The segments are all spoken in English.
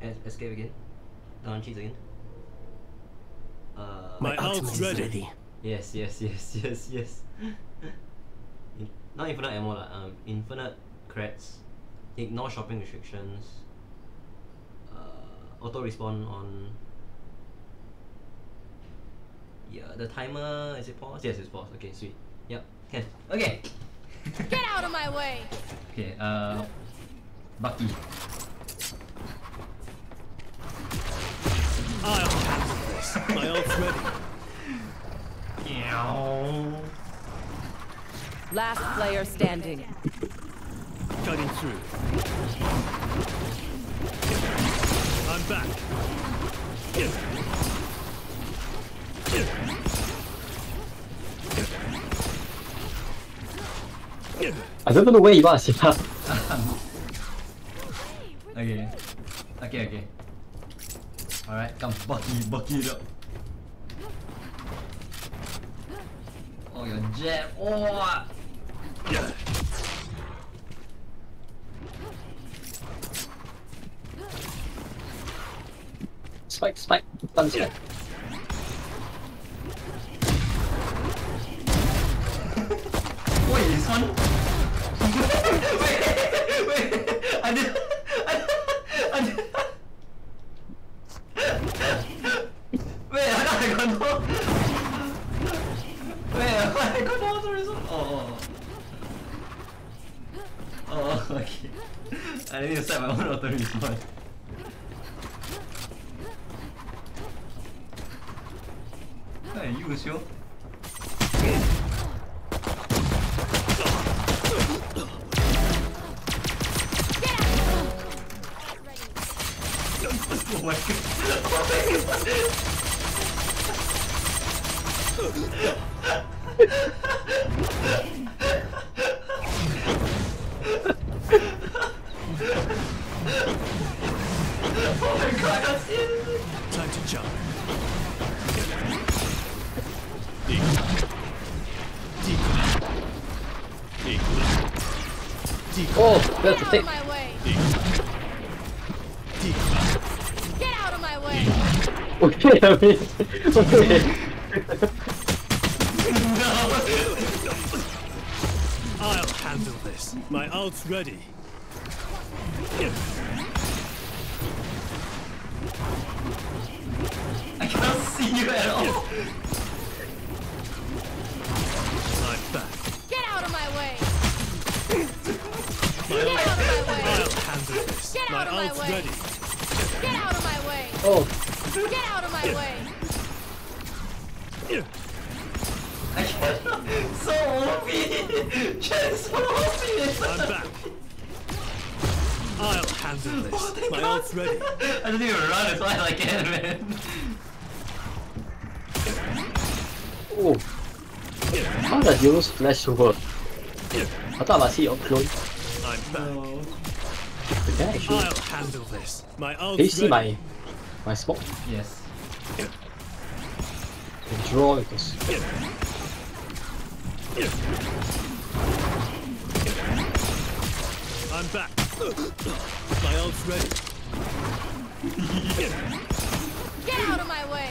Es escape again. Down cheats again. Uh, My ult's ready. Yes, yes, yes, yes, yes. In, not infinite ammo lah. Um, infinite creds. Ignore shopping restrictions. Uh, auto respawn on. Yeah, the timer is it paused? Yes, it's paused. Okay, sweet. Yep, can. Okay. Get out of my way! Okay. Uh, Bucky. I'll handle this. My ult's ready. Meow. Last player standing. Cutting through. I'm back. I don't know where you are, Sipa. Okay. Okay, okay. Alright, come, Bucky, Bucky it up. Oh, your jab. Oh! Yeah. Spike, spike, done spike. Wait, this one? Own auto respawn. Hey, you sure? Oh my god. Oh my Oh, that's a Get out thing. of my way! Get out of my way! Okay, I mean, okay. I'll handle this. My ult's ready. I can't see you at all. Out of my way. ready. Get out of my way! Oh, Get out of my way! I can't. So OP. Just so OP. I'm back. I'll handle this. Oh, my ult's ready. I didn't even run as fast as I can, man. oh. How does yours flash work? I thought I must see your clone. I'm back. But can I actually I'll handle this. My ult's can you see my my spot? Yes. The draw it was I'm back. My ult's ready. Get out of my way!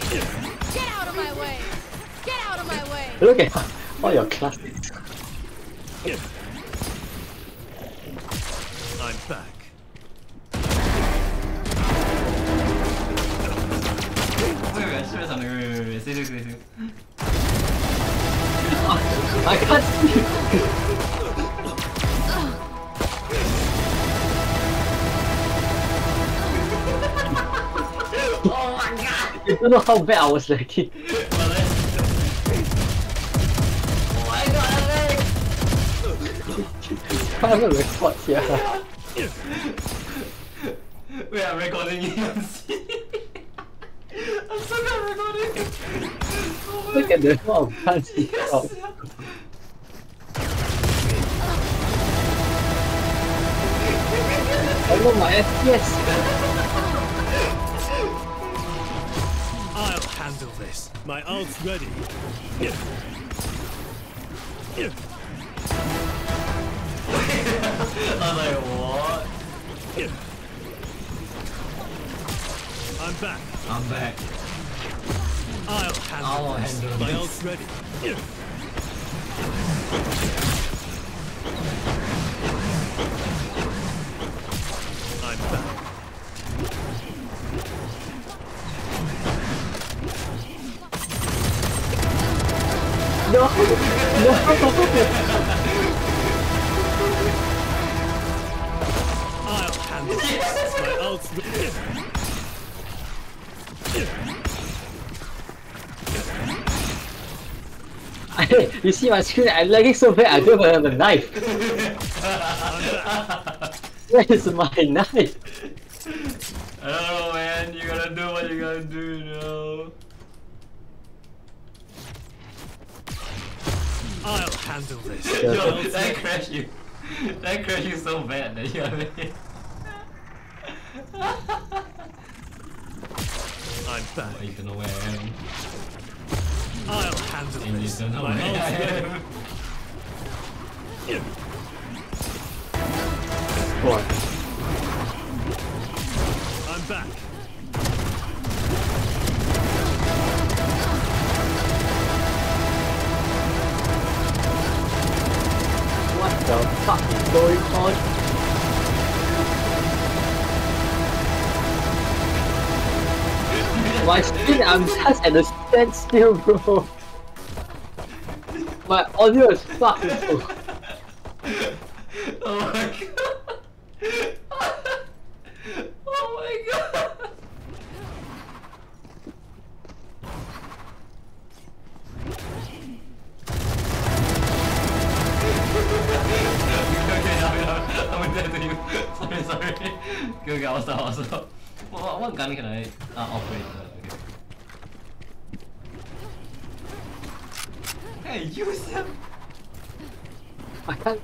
Get out of my way! Get out of my way! Look at all oh, your classics. I'm back. I read something. I. Oh my god! You don't know how bad I was lagging. Oh my god, I I here. Wait, I'm recording it. I'm seeing I'm so good at recording. Oh my Look at the of times he Yes. fell. I know my FPS. I'll handle this. My ult's ready. I was like, what? back. I'm back. I'll handle I'll this. handle ready. I'm back. No! No! I'll handle this. My ult's ready. You see my screen, I'm lagging so bad, I don't have a knife. Where is my knife? I don't know, man. You gotta do what you gotta do, you know. I'll handle this. Yeah. My Yo, ult's that ready. crashed you. That crashed you so bad that you know what I mean? I'm back. Oh, you don't I'll handle And you this. don't know My where I ult's ready. am. What? I'm back. What the fuck is going on? My screen, I'm just at a standstill, bro. My audio is fucked. bro. I can't.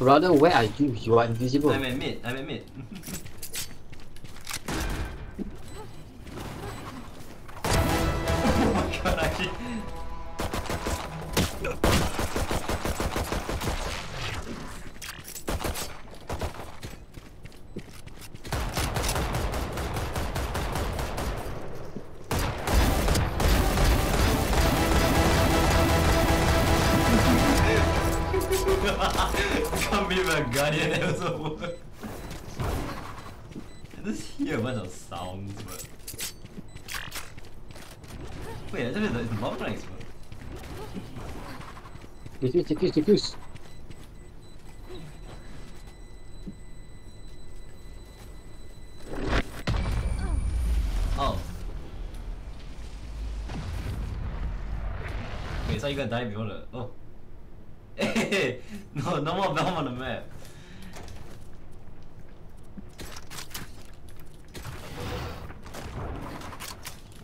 Rather, where are you? You are invisible. I'm at mid, I'm at mid. Can't believe a guardian episode worked. I just hear a bunch of sounds, but. Wait, I thought it's the bomb trying to explode. Defuse, defuse, defuse. Oh. Wait, so you gonna die before the. Oh. No, no more bomb on the map.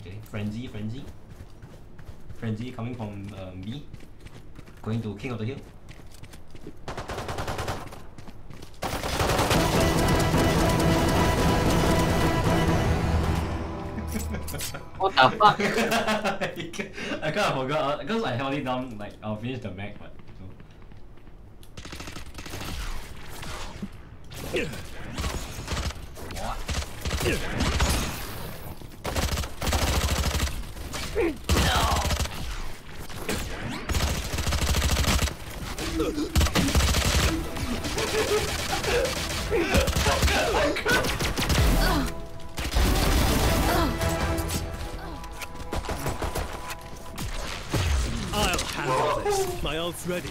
Okay, frenzy, frenzy. Frenzy coming from um, B. Going to King of the Hill. What the fuck? I kind of forgot because I held it down like I'll finish the mech but so. What? I'll handle this. My ult's ready.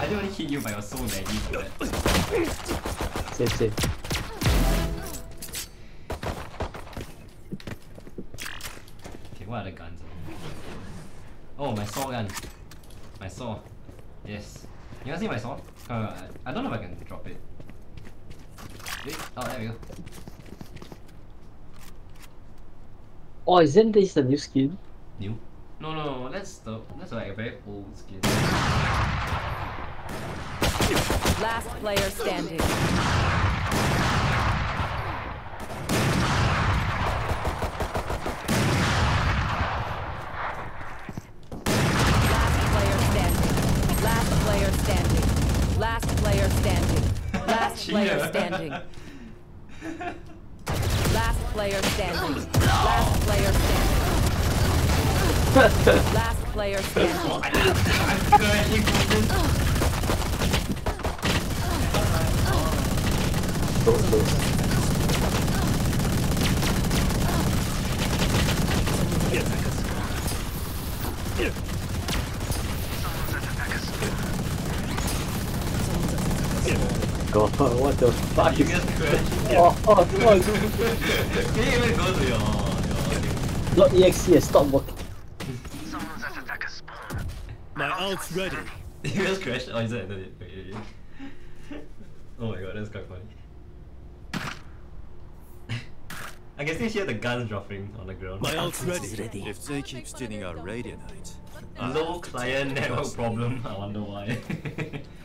I, I didn't to hit you, but I was so laggy for that. Save, save. Okay, what are the guns? Oh, my saw gun. My saw. Yes. You wanna see my saw? Come on, I, I don't know if I can drop it. Wait, oh, there we go. Oh, isn't this the new skin? New? No, no, no, that's the that's like a very old skin. Last player standing. Last player standing. Last player standing. Last player standing. Last player standing. Last player standing. Last player standing. Last player standing. I'm currently focused. So close. God, what the fuck You is... just. Oh, oh, oh, Can you even go to your, your not EXE, stop working. My ult's ready. You just crashed? Oh, is that it? Wait, wait, wait. Oh my god, that's quite funny. I can still hear the guns dropping on the ground. My ult's ready. If they keep stealing our Radianite, I'll Low have client network problem. I wonder why.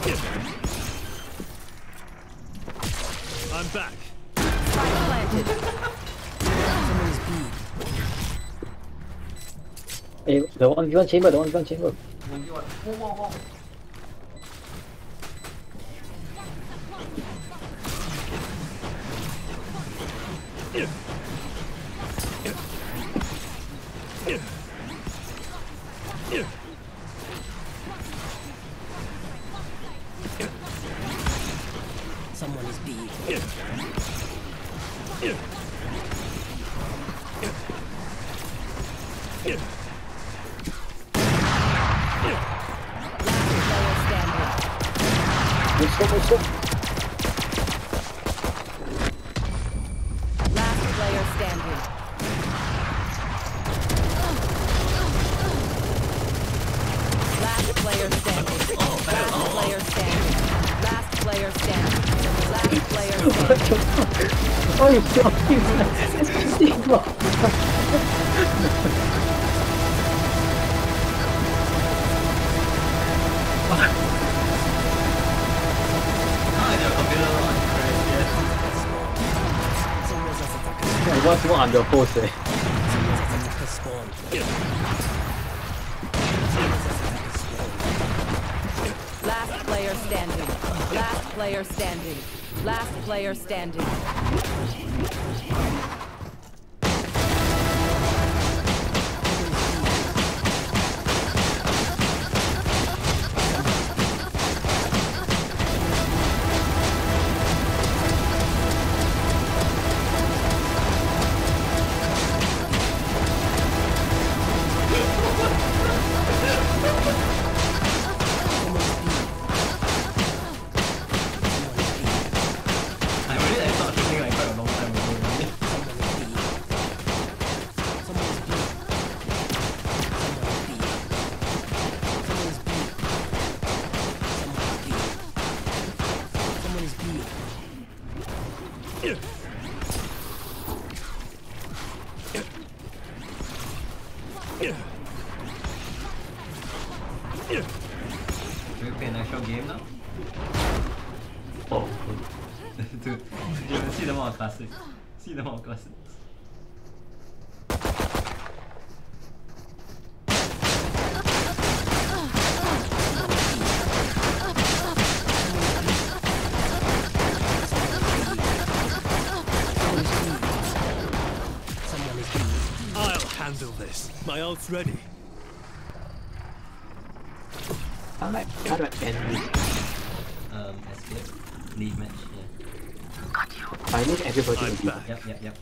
I'm back. Planted. Hey, the one one chamber, the one one chamber. Someone player standing. Last player standing. Last player standing. Last player standing. Oh, you're man. It's your computer on crash, yes. Player standing. Last player standing. Last player standing. Should we play an actual game now? Oh, Dude, you see them all classics. See them all classics. Someone is B. I'll handle this. My ult's ready. how do I, how do I end this? Um, escape. Leave match, yeah. I need everybody I'm to be back. Yep, yep, yep.